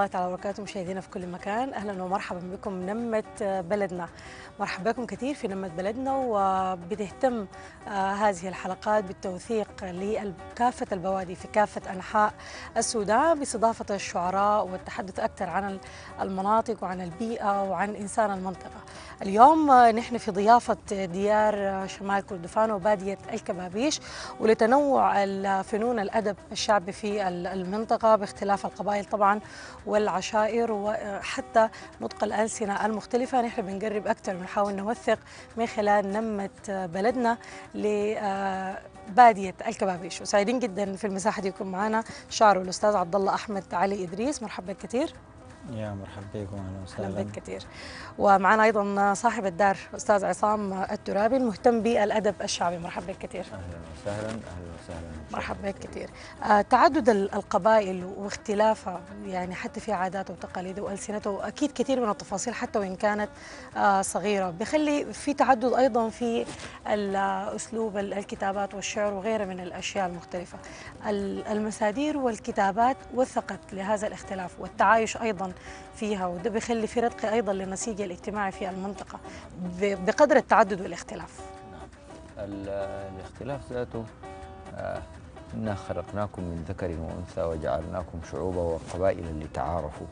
الله تعالى وبركاته مشاهدينا في كل مكان. أهلا ومرحبا بكم نمة بلدنا. مرحبا بكم كثير في نمة بلدنا وبتهتم آه، هذه الحلقات بالتوثيق لكافة البوادي في كافة أنحاء السودان باستضافة الشعراء والتحدث أكثر عن المناطق وعن البيئة وعن إنسان المنطقة. اليوم آه، نحن في ضيافة ديار آه، شمال كردفان وبادية الكبابيش ولتنوع الفنون الأدب الشعبي في المنطقة باختلاف القبائل طبعا والعشائر وحتى نطق الألسنة المختلفة. نحن بنقرب أكثر بنحاول نوثق من خلال نمة بلدنا لبادية الكبابيش وسعيدين جدا في المساحة دي يكون معنا شعر الأستاذ عبد الله أحمد علي إدريس. مرحبا كثير. يا مرحبا بكم أهلا أهلا وسهلا بك كثير. ومعنا أيضا صاحب الدار أستاذ عصام الترابي المهتم بالأدب الشعبي. مرحبا بك كثير. أهلا وسهلا أهلا وسهلا. مرحبا بك كثير. آه تعدد ال- القبائل واختلافها يعني حتى في عاداته وتقاليده وألسنته واكيد كثير من التفاصيل حتى وإن كانت آه صغيرة. بيخلي في تعدد أيضا في أسلوب ال- الكتابات والشعر وغيرها من الأشياء المختلفة. ال- المسادير والكتابات وثقت لهذا الاختلاف والتعايش أيضا فيها وده بيخلي في رتق أيضا للنسيج الاجتماعي في المنطقة ب- بقدر التعدد والاختلاف. ال- الاختلاف ذاته آه إنا خلقناكم من ذكر وأنثى وجعلناكم شعوبا وقبائل لتعارفوا.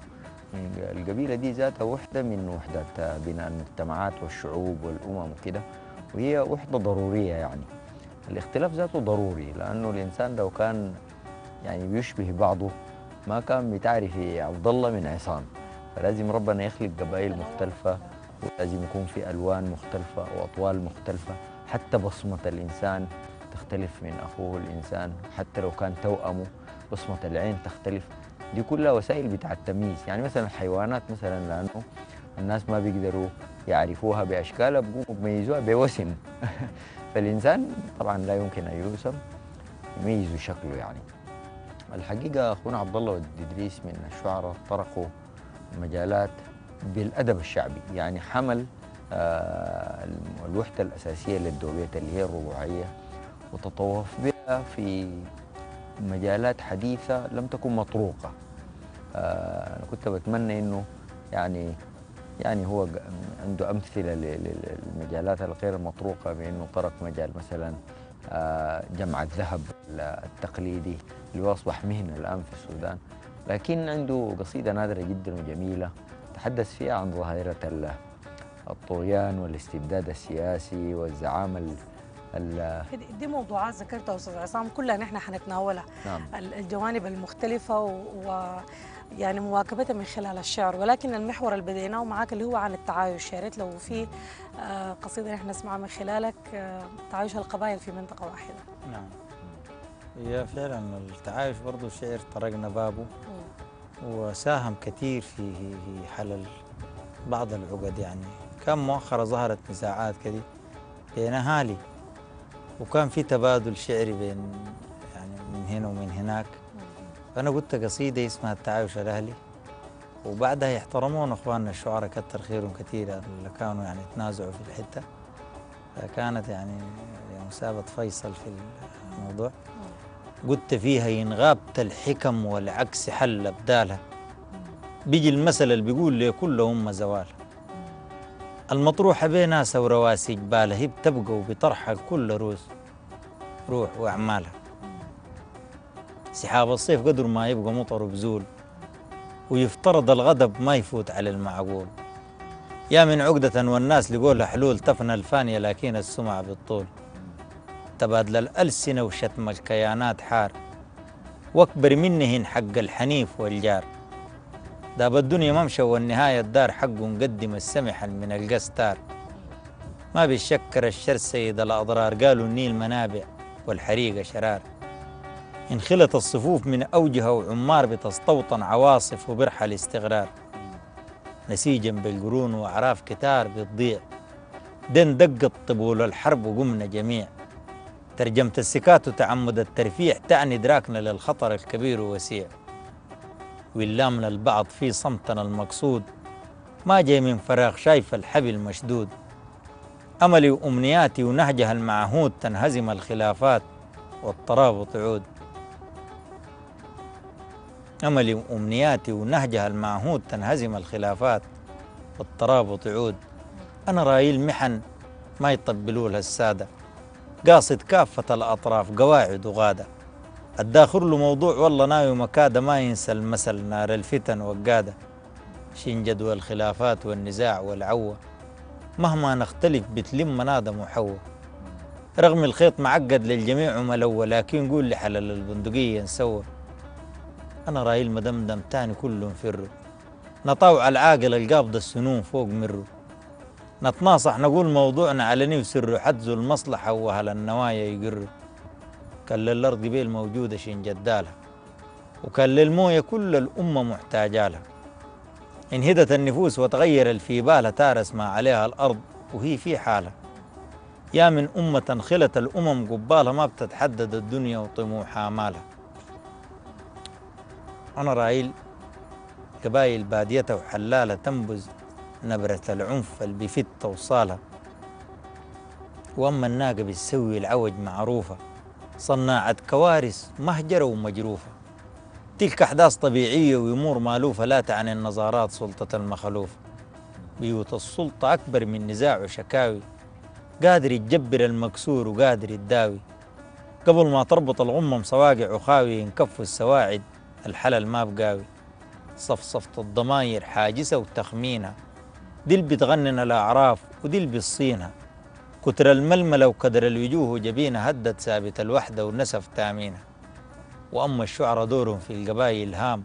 القبيلة دي ذاتها وحدة من وحدات بناء المجتمعات والشعوب والأمم وكده وهي وحدة ضرورية يعني. الاختلاف ذاته ضروري لأنه الإنسان لو كان يعني بيشبه بعضه ما كان بتعرف عبد الله من عصام. فلازم ربنا يخلق قبائل مختلفة ولازم يكون في ألوان مختلفة وأطوال مختلفة. حتى بصمة الإنسان تختلف من أخوه الإنسان. حتى لو كان توأمه بصمة العين تختلف. دي كلها وسائل بتاع التمييز. يعني مثلا الحيوانات مثلا لأنه الناس ما بيقدروا يعرفوها بأشكالها بيقوموا بيميزوها بوسم فالإنسان طبعا لا يمكن أن يوسم يميز شكله يعني. الحقيقة أخونا عبد الله إدريس من الشعراء طرقوا مجالات بالأدب الشعبي يعني حمل آه، الوحدة الأساسية للدولية اللي هي الرباعية وتطوف بها في مجالات حديثة لم تكن مطروقة. آه، أنا كنت بتمنى إنه يعني يعني هو عنده أمثلة للمجالات الغير مطروقة بأنه طرق مجال مثلا جمع الذهب التقليدي اللي هو أصبح مهنة الآن في السودان لكن عنده قصيدة نادرة جدا وجميلة تحدث فيها عن ظاهرة ال- الطغيان والاستبداد السياسي والزعامة ال- ال- دي- موضوعات ذكرتها أستاذ عصام كلها نحن حنتناولها. نعم. ال- الجوانب المختلفة و, و يعني مواكبتها من خلال الشعر ولكن المحور اللي بديناه معاك اللي هو عن التعايش. يا ريت لو في آه، قصيدة نحن نسمعها من خلالك آه، تعايش القبائل في منطقة واحدة. نعم. هي فعلا التعايش برضو شعر طرقنا بابه وساهم كثير في في حل بعض العقد يعني. كان مؤخرا ظهرت نزاعات كده بين أهالي وكان في تبادل شعري بين يعني من هنا ومن هناك. فانا قلت قصيدة اسمها التعايش الأهلي وبعدها يحترمون إخواننا الشعراء كتر خيرهم كثير اللي كانوا يعني تنازعوا في الحتة. فكانت يعني مسابة فيصل في الموضوع. قلت فيها إن غابت الحكم والعكس حل أبدالها. بيجي المثل اللي بيقول لي كل أمة زوالها المطروحة بين ورواسي جبالها هي بتبقى وبطرحها الكل روس روح وأعمالها. سحاب الصيف قدر ما يبقى مطر وبزول ويفترض الغضب ما يفوت على المعقول. يا من عقدة والناس لقولها حلول تفنى الفانية لكن السمع بالطول. تبادل الألسنة وشتم الكيانات حار. واكبر منهن حق الحنيف والجار. داب الدنيا ممشى والنهاية الدار حق مقدم السمح من القستار ما بيشكر الشر سيد الأضرار قالوا النيل منابع والحريقة شرار. انخلت الصفوف من أوجها وعمار بتستوطن عواصف وبرحى الاستغرار نسيجا بالقرون وأعراف كتار بتضيع دن دقت طبول الحرب وقمنا جميع. ترجمة السكات وتعمد الترفيع تعني إدراكنا للخطر الكبير ووسيع. وإلامنا البعض في صمتنا المقصود. ما جاي من فراغ شايف الحبل مشدود أملي وأمنياتي ونهجها المعهود تنهزم الخلافات والترابط عود أملي وأمنياتي ونهجها المعهود تنهزم الخلافات والترابط يعود. أنا رايي المحن ما يطبلوا لها السادة قاصد كافة الأطراف قواعد وغادة. الداخل له موضوع والله ناوي مكادة ما ينسى المثل نار الفتن وقادة. شين جدوى الخلافات والنزاع والعوة. مهما نختلف بتلم نادم وحوة رغم الخيط معقد للجميع وملوى لكن قول لي حلل البندقية نسوى أنا رايي المدمدم تاني كله نفره نطاوع العاقل القابض السنون فوق مره نتناصح نقول موضوعنا علني وسره حجزوا المصلحة وأهل النوايا يقروا كان للأرض قبيل موجودة شين جدالها. وكان للموية كل الأمة محتاجة لها انهدت النفوس وتغير الفيبالة تارس ما عليها الأرض وهي في حالها. يا من أمة خلت الأمم قبالها ما بتتحدد الدنيا وطموحها مالها. أنا رايل قبايل باديتها وحلالة تنبز نبرة العنف اللي بفت توصالها وأما الناقة بتسوي العوج معروفة صناعة كوارث مهجرة ومجروفة. تلك أحداث طبيعية وأمور مألوفة لا تعني النظارات سلطة المخلوف. بيوت السلطة أكبر من نزاع وشكاوي. قادر يتجبر المكسور وقادر يداوي. قبل ما تربط الغمم صواقع وخاوي ينكفوا السواعد الحلل ما بقاوي صفصفة الضماير حاجسة وتخمينها دي اللي بتغنن الأعراف ودي اللي بتصينها. كتر الململة وقدر الوجوه جبينها هدت ثابت الوحدة ونسف تامينها وأما الشعراء دورهم في القبائل هام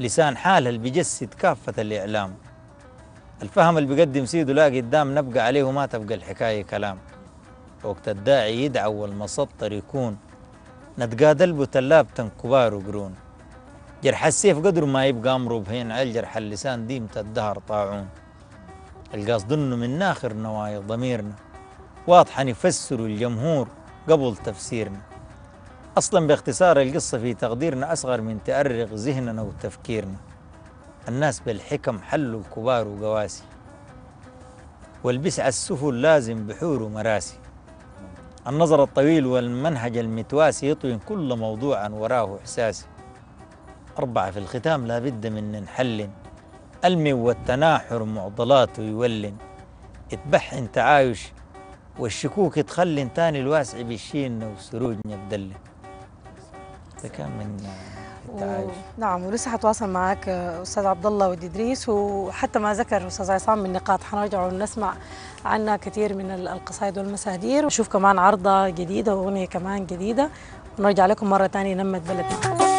لسان حالها اللي بيجسد كافة الإعلام. الفهم اللي بيقدم سيده لا قدام نبقى عليه وما تبقى الحكاية كلام. وقت الداعي يدعو والمسطر يكون. نتقادل بتلابة كبار وقرون. جرح السيف قدر ما يبقى أمره بهين على جرح اللسان ديمة الدهر طاعون. القصد إنه من ناخر نوايا ضميرنا. واضحة نفسر الجمهور قبل تفسيرنا. أصلا باختصار القصة في تقديرنا أصغر من تأرق ذهننا وتفكيرنا. الناس بالحكم حلوا الكبار وقواسي. والبسع السفل لازم بحور ومراسي. النظر الطويل والمنهج المتواسي يطوي كل موضوعا وراه إحساسي. أربعة في الختام لا بد من نحلن المي والتناحر معضلاته يولن اتبحن تعايش والشكوك تخلن تاني الواسع بيشيلنا وسروجنا بدلن ده كان من التعايش و... نعم ولسه حتواصل معك أستاذ عبد الله ودي إدريس. وحتى ما ذكر أستاذ عصام من نقاط حنرجع ونسمع عنها كثير من القصائد والمسادير ونشوف كمان عرضة جديدة وأغنية كمان جديدة. ونرجع لكم مرة ثانية نمت بلدنا.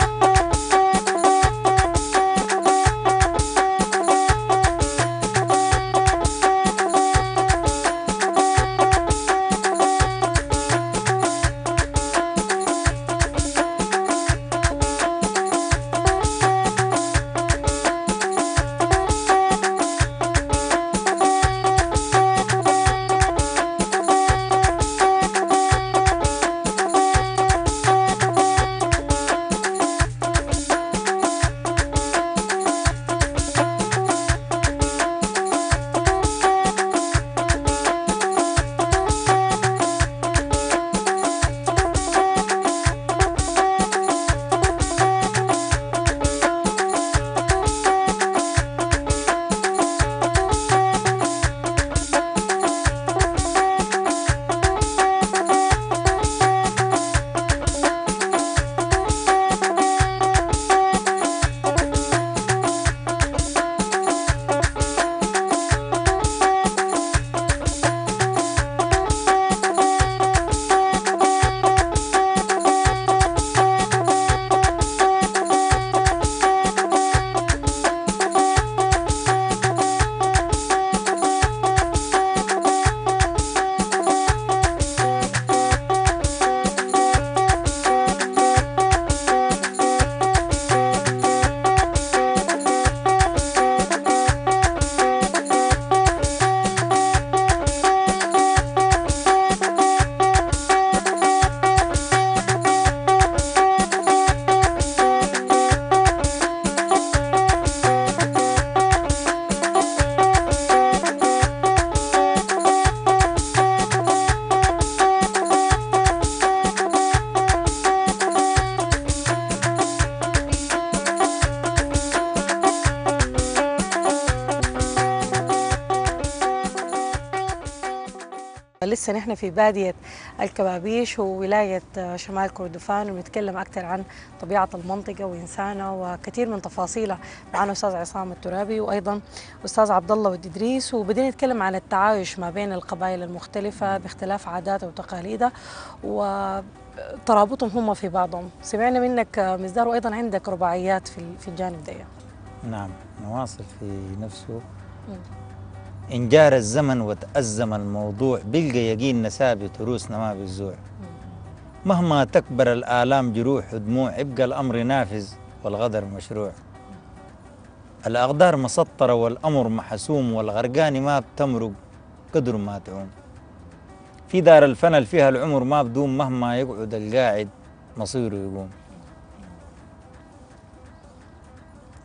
لسه نحن في بادية الكبابيش وولاية شمال كردفان ونتكلم أكثر عن طبيعة المنطقة وإنسانها وكثير من تفاصيلها معنا أستاذ عصام الترابي وأيضا أستاذ عبد الله والإدريس وبدينا نتكلم عن التعايش ما بين القبائل المختلفة باختلاف عاداتها وتقاليدها وترابطهم هم في بعضهم. سمعنا منك مصدار وأيضا عندك رباعيات في في الجانب ده. نعم نواصل في نفسه. إن جار الزمن وتأزم الموضوع. بلقى يقيننا ثابت وروسنا ما بالزوع. مهما تكبر الآلام جروح ودموع يبقى الأمر نافذ والغدر مشروع. الأقدار مسطرة والأمر محسوم والغرقان ما بتمرق قدر ما تعوم. في دار الفنل فيها العمر ما بدوم مهما يقعد القاعد مصيره يقوم.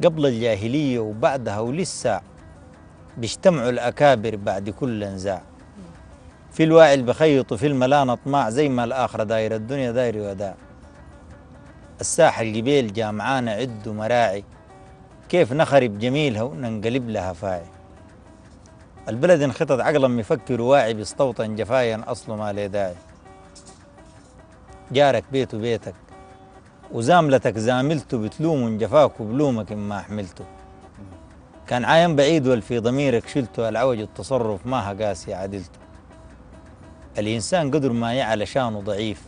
قبل الجاهلية وبعدها ولسه بيجتمعوا الأكابر بعد كل نزاع في الواعي بخيطوا في الملان أطماع زي ما الآخرة داير الدنيا داير وداع الساحة الجبيل جامعانا عد مراعي كيف نخرب جميلها وننقلب لها فاعي. البلد انخطط عقلا مفكر واعي بيستوطن جفايا أصله ما له داعي. جارك بيته بيتك وزاملتك زاملته بتلوم جفاك وبلومك إن ما حملته. كان عاين بعيد والفي ضميرك شلته العوج التصرف ما قاسي عدلته. الإنسان قدر ما يعلى شانه ضعيف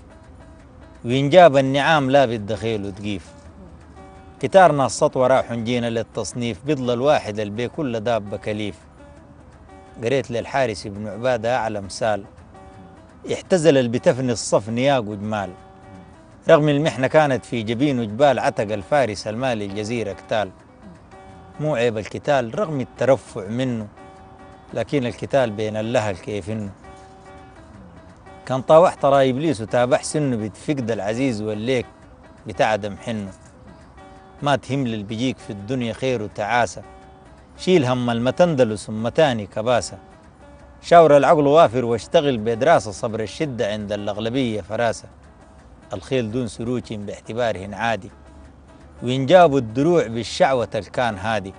وينجاب النعام لا بالدخيل وتقيف. كتارنا السطوة راح جينا للتصنيف بضل الواحد البي كل دابة كليف. قريت للحارس بن عبادة أعلى مثال. احتزل اللي بتفني الصف نياق وجمال. رغم المحنة كانت في جبين وجبال عتق الفارس المالي الجزيرة كتال مو عيب الكتال رغم الترفع منه لكن الكتال بين اللهل كيف إنه. كان طاوح ترى إبليس وتابع سنه بتفقد العزيز والليك بتعدم حنه. ما تهم اللي في الدنيا خير وتعاسة. شيل هم المتندل ثم تاني كباسة. شاور العقل وافر واشتغل بدراسة صبر الشدة عند الأغلبية فراسة. الخيل دون سروج باعتباره عادي. وإن جابوا الدروع بالشعوة الكان هادي.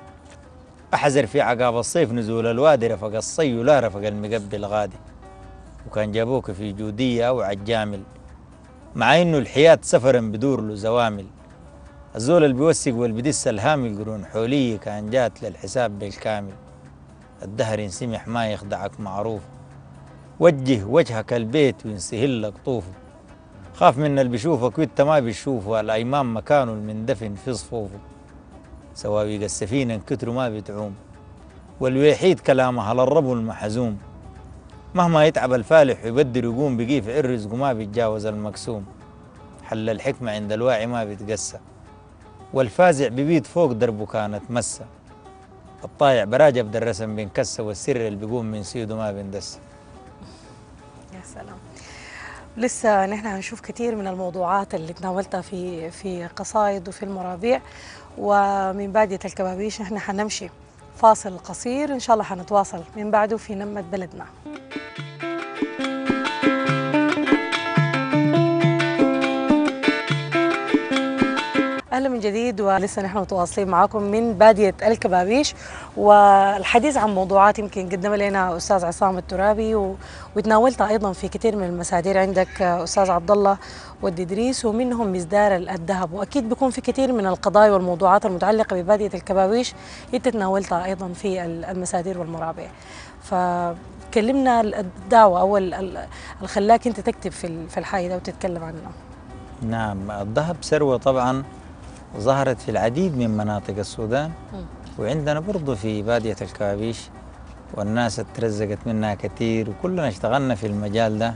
أحذر في عقاب الصيف نزول الوادي رفق الصي لا رفق المقبل غادي وكان جابوك في جودية أو عجامل مع إنه الحياة سفرا بدور له زوامل الزول اللي بيوثق والبدس الهامل قرون حولية كان جات للحساب بالكامل. الدهر ينسمح ما يخدعك معروف. وجه وجهك البيت وينسهل لك طوفه. خاف من اللي بيشوفك وانت ما بيشوفه. الأيمان مكانه المندفن في صفوفه سواويق السفينة كتروا ما بتعوم. والوحيد كلامه على الرب المحزوم. مهما يتعب الفالح ويبدر يقوم بقيه في الرزق ما بيتجاوز المقسوم حل الحكمة عند الواعي ما بيتقسى. والفازع ببيت فوق دربه كانت مسة الطايع براجع بدا الرسم بينكسى والسر اللي بيقوم من سيده ما بيندس. يا سلام. لسه نحن هنشوف كثير من الموضوعات اللي تناولتها في في قصائد وفي المرابيع ومن بادية الكبابيش نحن حنمشي. فاصل قصير إن شاء الله حنتواصل. من بعده في نمة بلدنا. أهلا من جديد ولسه نحن متواصلين معاكم من بادية الكبابيش والحديث عن موضوعات يمكن قدم لنا أستاذ عصام الترابي و... وتناولتها أيضا في كثير من المسادير عندك أستاذ عبد الله ودي إدريس ومنهم مزدار الذهب. وأكيد بيكون في كثير من القضايا والموضوعات المتعلقة ببادية الكبابيش انت تناولتها أيضا في المسادير والمرابع. فكلمنا الدعوة أو اللي خلاك أنت تكتب في الحي ده وتتكلم عنه نعم الذهب ثروه طبعا ظهرت في العديد من مناطق السودان. وعندنا برضو في بادية الكوابيش والناس اترزقت منها كثير وكلنا اشتغلنا في المجال ده.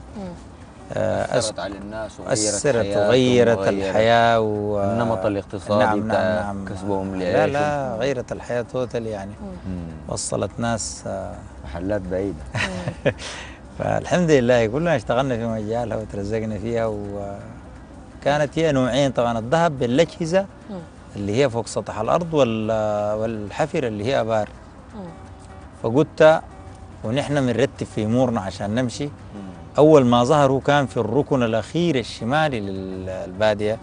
آه، أثرت على الناس وغيرت أثرت حياتهم وغيرت الحياة و... النمط الاقتصادي نعم بتاع نعم نعم كسبهم لا لعيشهم. لا غيرت الحياة توتال يعني مم. وصلت ناس آه، محلات بعيدة فالحمد لله كلنا اشتغلنا في مجالها وترزقنا فيها وكانت هي نوعين طبعا الذهب بالأجهزة مم. اللي هي فوق سطح الأرض وال- والحفر اللي هي أبار مم. فقلت ونحن بنرتب في أمورنا عشان نمشي. أول ما ظهر هو كان في الركن الأخير الشمالي للبادية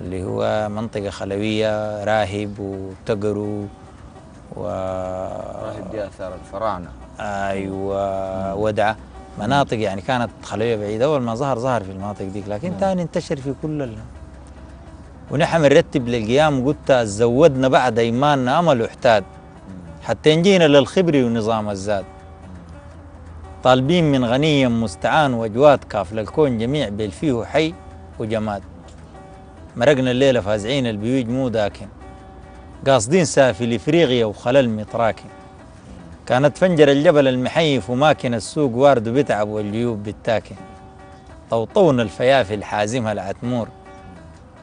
اللي هو منطقة خلوية راهب وتقرو و راهب دي آثار الفراعنة. أيوه ودعة. مناطق يعني كانت خلوية بعيدة أول ما ظهر ظهر في المناطق ديك لكن نعم. تاني انتشر في كل ال... ونحن بنرتب للقيام قلت زودنا بعد إيماننا أمل وإحتاد. حتى نجينا للخبري ونظام الزاد طالبين من غني مستعان وجواد كاف للكون جميع بل فيه حي وجماد. مرقنا الليلة فازعين البيوج مو داكن. قاصدين سافل إفريقيا وخلل متراكن. كانت فنجر الجبل المحيف وماكن السوق وارد بتعب والجيوب بالتاكن. طوطونا الفيافل حازمها العتمور.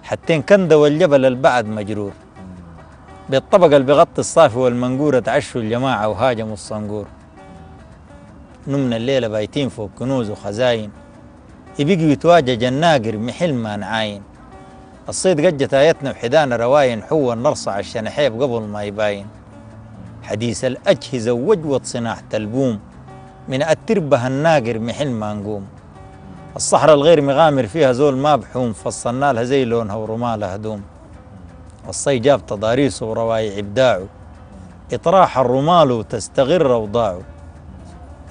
حتى كندا والجبل البعد مجرور. بالطبق اللي بغطي الصافي والمنقورة تعشوا الجماعة وهاجموا الصنقور. نمنا الليلة بايتين فوق كنوز وخزاين. يبقوا يتواجج الناقر محل ما نعاين. الصيد قجت آيتنا وحدانا رواين حوا نرصع الشنحيب قبل ما يباين. حديث الأجهزة وجوة صناعة البوم من التربة الناقر محل ما نقوم الصحراء الغير مغامر فيها زول ما بحوم فصلنا لها زي لونها ورمالها هدوم. الصي جاب تضاريسه وروايع إبداعه. إطراح الرمال وتستغر أوضاعه.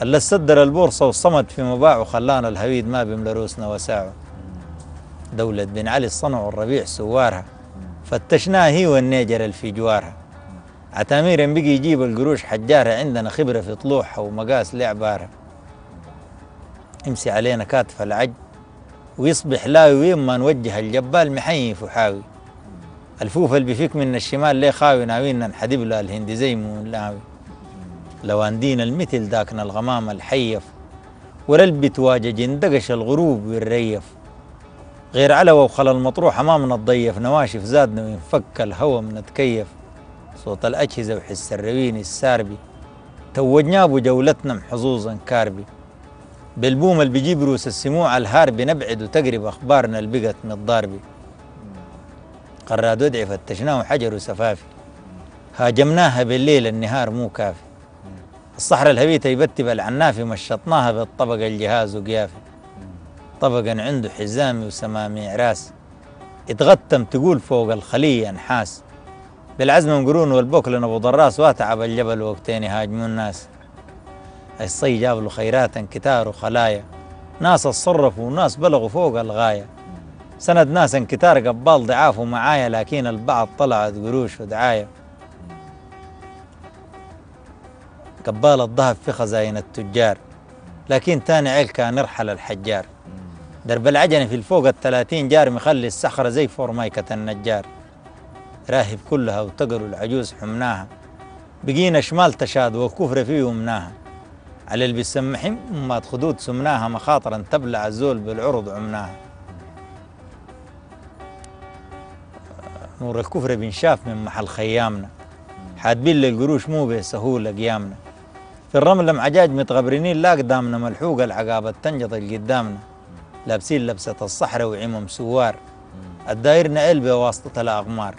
اللي صدر البورصة وصمد في مباعه خلانا الهويد ما بيملى روسنا وساعه. دولة بن علي الصنع والربيع سوارها. فتشناها هي والنيجر اللي في جوارها. عتامير بقي يجيب القروش حجارها عندنا خبرة في طلوعها ومقاس لعبارها امسي علينا كاتف العج ويصبح لاوي وين ما نوجه الجبال محيف وحاوي الفوف اللي بيفيك من الشمال ليه خاوي ناوينا نحدب له الهندي زي ملاوي لو اندينا المثل ذاكنا الغمام الحيف ورلبي تواجج اندقش الغروب والريف. غير علوة وخل المطروح أمامنا الضيف نواشف زادنا وينفك الهوى من تكيف صوت الأجهزة وحس الروين الساربي. توجناه بجولتنا محظوظا كاربي. بالبوم اللي بيجيب روس السموع الهاربي نبعد وتقرب أخبارنا اللي بقت من الضاربي. قراد ودعي فتشناه حجر وسفافي هاجمناها بالليل النهار مو كافي. الصحراء الهويتة يبتب العنافي مشطناها بالطبق الجهاز وقيافي. طبقا عنده حزامي وسماميع راس. اتغتم تقول فوق الخلية نحاس بالعزم قرون والبوكلن أبو ضراس واتعب الجبل وقتين يهاجمون الناس. الصي جاب له خيرات كتار وخلايا. ناس اتصرفوا وناس بلغوا فوق الغاية. سند ناس كتار قبال ضعاف ومعايا لكن البعض طلعت قروش ودعاية. قبال الذهب في خزاين التجار لكن تاني عيل كان يرحل الحجار. درب العجنة في الفوق الثلاثين جار مخلي الصخرة زي فورمايكة النجار. راهب كلها وتقروا العجوز حمناها. بقينا شمال تشاد وكفر فيه ومناها. على اللي بيسمحين أمات خدود سمناها مخاطرا تبلع الزول بالعرض عمناها. نور الكفر بنشاف من محل خيامنا. حادبين للقروش مو بسهولة قيامنا في الرمل معجاج متغبرنين لا قدامنا ملحوقة العقابة تنجط قدامنا لابسين لبسة الصحراء وعمم سوار. الدايرنا علبة واسطة الأغمار.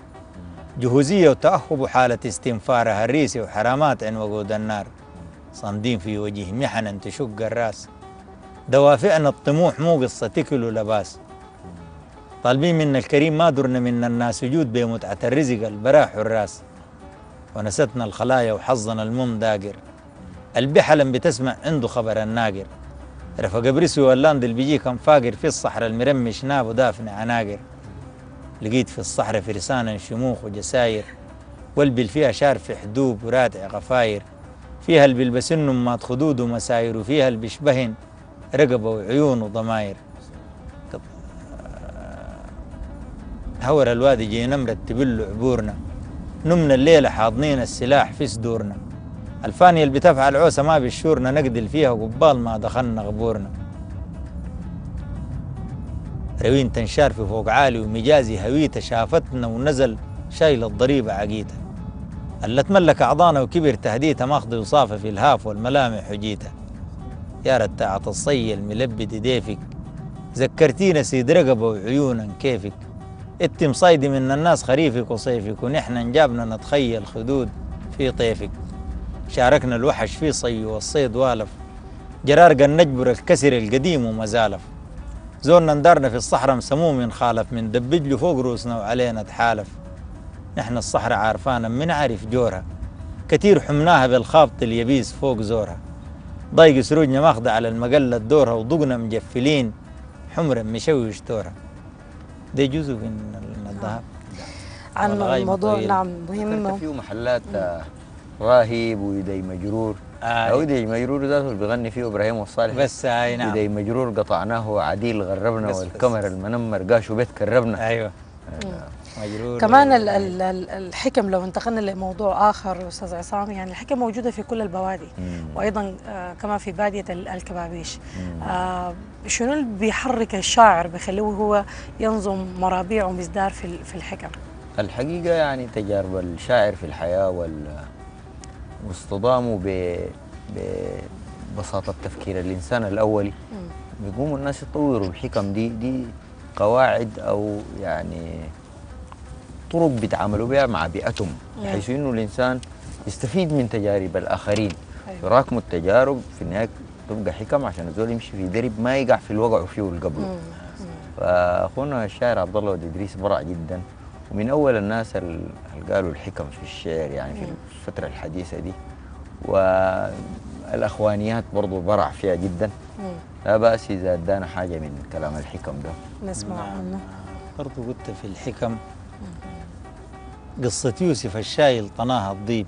جهوزية وتأهب وحالة استنفار هريسي وحرامات عن وقود النار. صامدين في وجه محن تشق الرأس. دوافعنا الطموح مو قصة تكل ولباس طالبين من الكريم ما درنا من الناس وجود بمتعة الرزق البراح الراس ونستنا الخلايا وحظنا المم داقر البحلم بتسمع عنده خبر الناقر. رفق برسو واللاند اللي بيجي كان فاقر في الصحراء المرمش ناب ودافن عناقر. لقيت في الصحراء فرسانا شموخ وجساير والبل فيها شارف حدوب ورادع غفاير. فيها اللي بيلبسن مات خدود ومساير وفيها اللي بيشبهن رقبة وعيون وضماير. هور الوادي جينا مرتبين عبورنا. نمنا الليلة حاضنين السلاح في صدورنا. الفانية اللي بتفعل عوسة ما بيشورنا نقدل فيها وقبال ما دخلنا غبورنا. روين تنشار في فوق عالي ومجازي هويته شافتنا ونزل شايل الضريبة عقيته اللي تملك أعضانا وكبر تهديته ماخذ وصافة في الهاف والملامح حجيته يا رتاعة الصي الملبد ديفك. ذكرتينا سيد رقبة وعيونا كيفك. انت مصيدي من الناس خريفك وصيفك ونحن نجابنا نتخيل خدود في طيفك. شاركنا الوحش في صي والصيد والف. جرارق النجبر الكسر القديم ومزالف. زورنا ندارنا في الصحراء مسموم خالف من دبج له فوق روسنا وعلينا تحالف. نحن الصحراء عارفانا من عارف جورها. كتير حمناها بالخابط اليبيس فوق زورها. ضايق سروجنا ماخذة على المقلة دورها وضقنا مجفلين. حمرا مشوي شتورها ده جزء من من الذهب عن الموضوع. نعم مهم. فيه محلات آه، راهب ويدي مجرور. آه. أو يدي مجرور ذاته اللي بيغني فيه إبراهيم والصالح. بس هاي نعم. يدي مجرور قطعناه عديل غربنا بس-. والكمر المنمر قاشوا بيت كربنا. أيوه. مجرور كمان ال ال ال الحكم لو انتقلنا لموضوع آخر أستاذ عصام يعني الحكم موجودة في كل البوادي. مم. وأيضا آه كمان في بادية ال- الكبابيش. آه شنو اللي بيحرك الشاعر بيخليه هو ينظم مرابيع ومزدار في ال- في الحكم؟ الحقيقة يعني تجارب الشاعر في الحياة وال واصطدامه ب ببساطة تفكير الإنسان الأولي بيقوموا الناس يطوروا الحكم. دي دي قواعد أو يعني طرق بيتعاملوا بها مع بيئتهم. بحيث إنه الإنسان يستفيد من تجارب الآخرين. أيوة. يراكموا التجارب في النهاية تبقى حكم عشان الزول يمشي في درب ما يقع في الوقع فيه اللي قبله. فأخونا الشاعر عبد الله ود ادريس برع جدا. ومن أول الناس ال- اللي قالوا الحكم في الشعر يعني في الفترة الحديثة دي. والأخوانيات برضو برع فيها جدا. لا بأس إذا أدانا حاجة من كلام الحكم ده. نسمع عنه. برضو قلت في الحكم قصة يوسف الشايل طناها الضيب.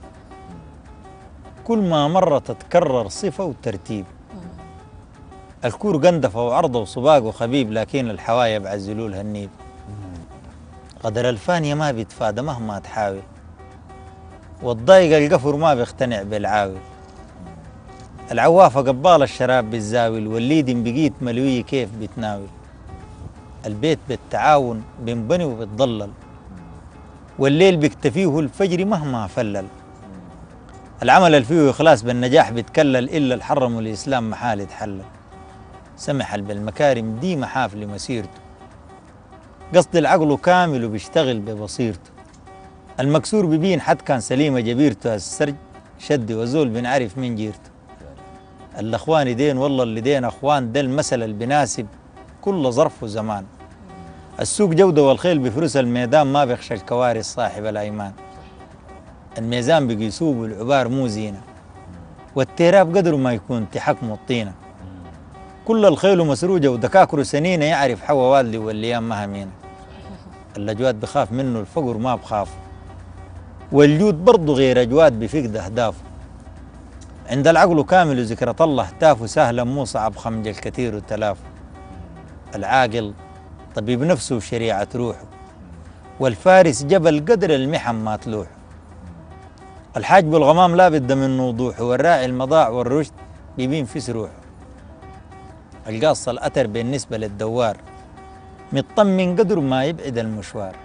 كل ما مرة تتكرر صفة وترتيب. الكور قندفة وعرضة وصباق وخبيب لكن الحوايا بعزلوا لها النيب. قدر الفانية ما بيتفادى مهما تحاول والضايق القفر ما بيقتنع بالعاول العوافة قبال الشراب بالزاول والليدن بقيت ملوية كيف بتناول البيت بالتعاون بينبني وبتضلل. والليل بيكتفيه الفجر مهما فلل. العمل اللي فيه إخلاص بالنجاح بيتكلل إلا الحرم والإسلام محال يتحلل. سمح بالمكارم دي محاف لمسيرته. قصد العقل كامل وبيشتغل ببصيرته. المكسور ببين حد كان سليمة جبيرته السرج شد وزول بنعرف من جيرته. الأخوان دين والله اللي دين أخوان ده المثل اللي بيناسب كل ظرف وزمان. السوق جودة والخيل بفلوس الميدان ما بيخشى الكوارث صاحب الأيمان. الميزان بقيسوه والعبار مو زينة. والتيراب قدر ما يكون تحكم الطينة كل الخيل مسروجة ودكاكر سنينة يعرف حوا والدي والليام مهمينة الأجواد بخاف منه الفقر ما بخاف. والجود برضه غير أجواد بفقد أهدافه. عند العقل كامل وذكرة الله اهتاف سهلا مو صعب خمج الكثير وتلافه العاقل طبيب نفسه وشريعة روحه. والفارس جبل قدر المحن ما تلوح. الحاج بالغمام لا بد من وضوحه والراعي المضاع والرشد بيبين في سروحه. القاصة الأثر بالنسبة للدوار. مطمن قدر ما يبعد المشوار.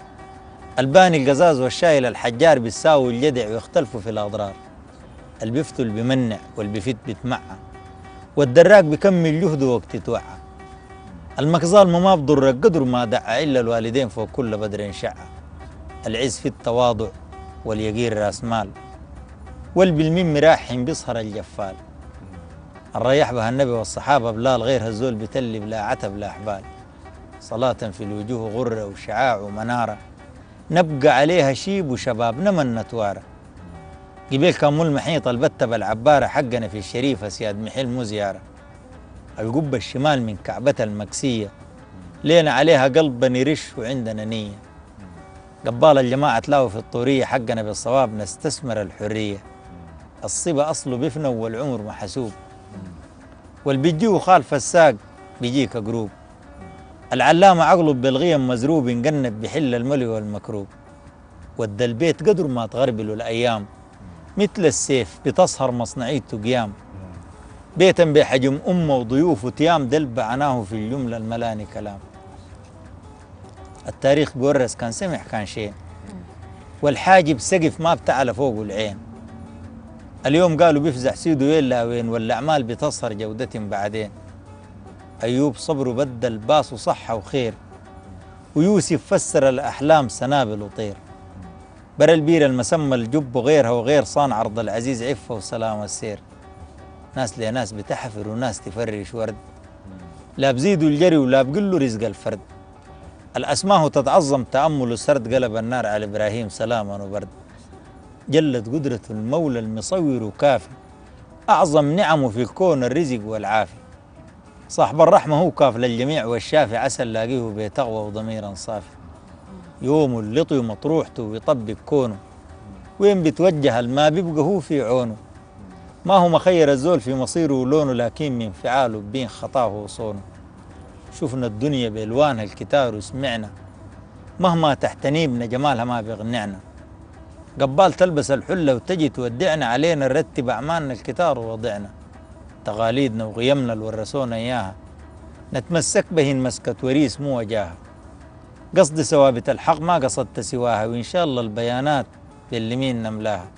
الباني القزاز والشايل الحجار بيساوي الجدع ويختلفوا في الأضرار. البفتل بمنع والبفت بتمعى. والدراك بكمل جهده وقت توعى. المكظال ما بضر قدر ما دعا إلا الوالدين فوق كل بدر شعى. العز في التواضع واليقين راس مال. والبالميم مراحم بيصهر الجفال. الريح بها النبي والصحابة بلال غير هزول بتلي بلا عتب لا أحبال. صلاة في الوجوه غرة وشعاع ومنارة. نبقى عليها شيب وشباب نمن نتوارى قبيل كان مو المحيط البتة بالعبارة حقنا في الشريفة سياد محل مو زيارة. القبة الشمال من كعبة المكسية. لينا عليها قلب بني رش وعندنا نية. قبال الجماعة تلاقوا في الطورية حقنا بالصواب نستثمر الحرية. الصبا أصله بفنى والعمر محسوب. والبيجيه خالف الساق بيجيك قروب. العلامة عقله بالغيم مزروب ينقنب بحل الملي والمكروب. ود البيت قدر ما تغربله الأيام مثل السيف بتصهر مصنعيته قيام. بيتا بحجم أمه وضيوفه تيام دلب عناه في الجملة الملاني كلام. التاريخ بورس كان سمح كان شيء والحاجب سقف ما بتعلى فوقه العين. اليوم قالوا بيفزع سيده يلا وين والأعمال بتصهر جودة بعدين. أيوب صبره بدل بأس وصحة وخير ويوسف فسر الأحلام سنابل وطير. بر البير المسمى الجب وغيرها وغير صان عرض العزيز عفة وسلام السير ناس لناس بتحفر وناس تفرش ورد. لا بزيدوا الجري ولا بقلوا رزق الفرد. الأسماء تتعظم تأمل سرد قلب النار على إبراهيم سلاما وبرد. جلت قدرة المولى المصور كافي أعظم نعمه في الكون الرزق والعافية صاحب الرحمة هو كاف للجميع والشافي عسى نلاقيه بتقوى وضميرا صافي. يوم اللطي مطروحته ويطبق كونه. وين بيتوجه ما بيبقى هو في عونه. ما هو مخير الزول في مصيره ولونه لكن من فعاله بين خطاه وصونه. شفنا الدنيا بألوانها الكتار وسمعنا. مهما تحتنيبنا جمالها ما بيغنعنا قبال تلبس الحلة وتجي تودعنا علينا نرتب أعمالنا الكتار ووضعنا. تقاليدنا وقيمنا اللي ورثونا إياها. نتمسك بهن مسكة وريس مو وجاهها قصد ثوابت الحق ما قصدت سواها وإن شاء الله البيانات باللمين نملاها.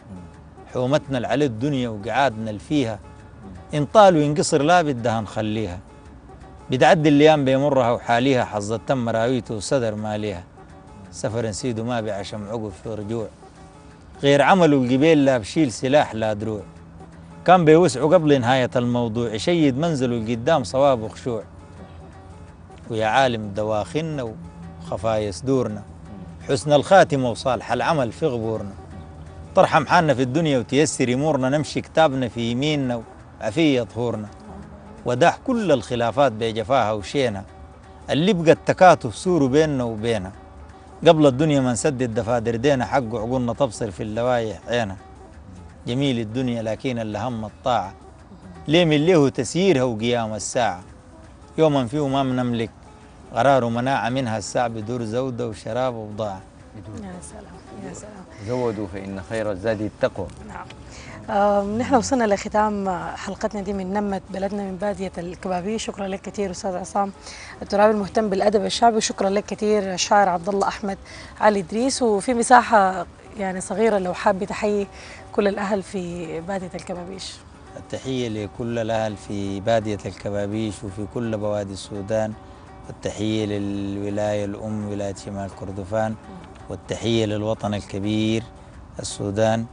حومتنا اللي على الدنيا وقعادنا فيها. إن طال وينقصر لا بدها نخليها. بتعدي الأيام بيمرها وحاليها حظ تم مراويته وصدر ماليها. سفر نسيده ما بعشم عقب في رجوع. غير عمله القبيل لا بشيل سلاح لا دروع. كان بيوسعوا قبل نهاية الموضوع يشيد منزله القدام صواب وخشوع ويا عالم دواخلنا وخفايا صدورنا. حسن الخاتمة وصالح العمل في غبورنا. ترحم حالنا في الدنيا وتيسر امورنا نمشي كتابنا في يميننا وعفية ظهورنا. وداح كل الخلافات بجفاها وشينا. اللي بقى التكاتف سوره بيننا وبينها قبل الدنيا ما نسدد دفادر دينا حق عقولنا تبصر في اللوايح عينها جميل الدنيا لكن اللي هم الطاعة. ليه من له تسييرها وقيام الساعة؟ يوما فيه ما بنملك قرار ومناعة منها الساعة بدور زودة وشراب وبضاعة. يا سلام يا سلام. زودوا فإن خير الزاد التقوى. نعم. آه، نحن وصلنا لختام حلقتنا دي من نمت بلدنا من بادية الكبابي شكرا لك كثير أستاذ عصام الترابي المهتم بالأدب الشعبي شكرا لك كثير الشاعر عبد الله أحمد علي إدريس. وفي مساحة يعني صغيرة لو حابة تحيي كل الأهل في بادية الكبابيش. التحية لكل الأهل في بادية الكبابيش وفي كل بوادي السودان. والتحية للولاية الأم ولاية شمال كردفان. والتحية للوطن الكبير السودان.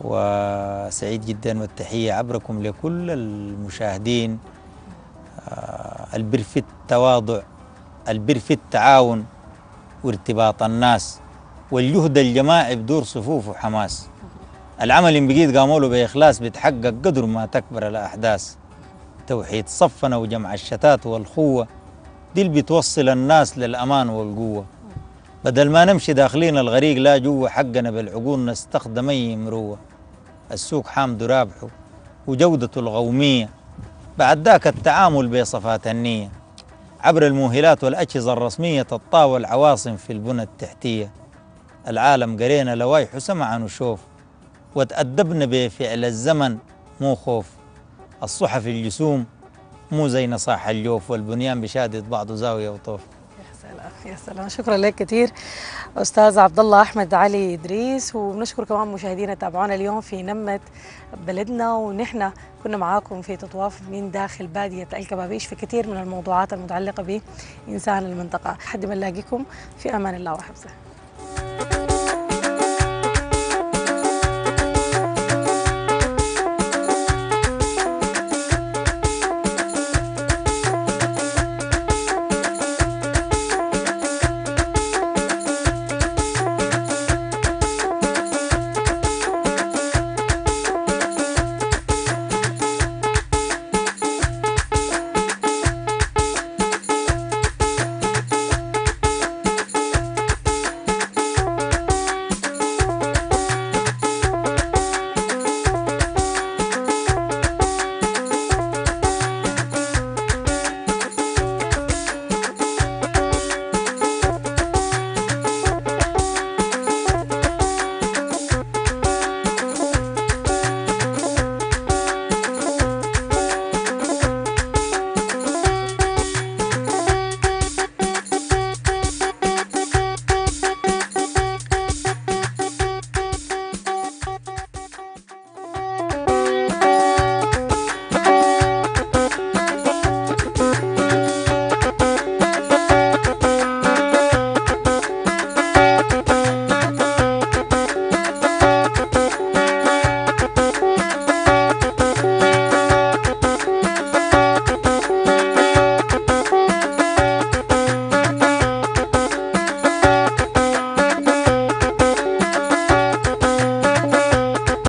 وسعيد جدا والتحية عبركم لكل المشاهدين. آه، البر في التواضع البر في التعاون وارتباط الناس والجهد الجماعي بدور صفوف وحماس. العمل إن بقيت قاموا له بإخلاص بيتحقق قدر ما تكبر الأحداث. توحيد صفنا وجمع الشتات والخوة دي اللي بتوصل الناس للأمان والقوة. بدل ما نمشي داخلين الغريق لا جوا حقنا بالعقول نستخدم أي مروة. السوق حامد رابحه وجودته الغومية بعد ذاك التعامل بصفات النية. عبر المؤهلات والأجهزة الرسمية تتطاول العواصم في البنى التحتية. العالم قرينا لوايح وسمع نشوف وتأدبنا بفعل الزمن مو خوف. الصحف الجسوم مو زي نصاح الجوف والبنيان بشهادة بعض زاوية وطوف. يا سلام يا سلام. شكرا لك كثير أستاذ عبد الله أحمد علي إدريس وبنشكر كمان مشاهدينا تابعونا اليوم في نمة بلدنا. ونحن كنا معاكم في تطواف من داخل بادية الكبابيش في كثير من الموضوعات المتعلقة بإنسان المنطقة. لحد ما نلاقيكم في أمان الله وحفظه.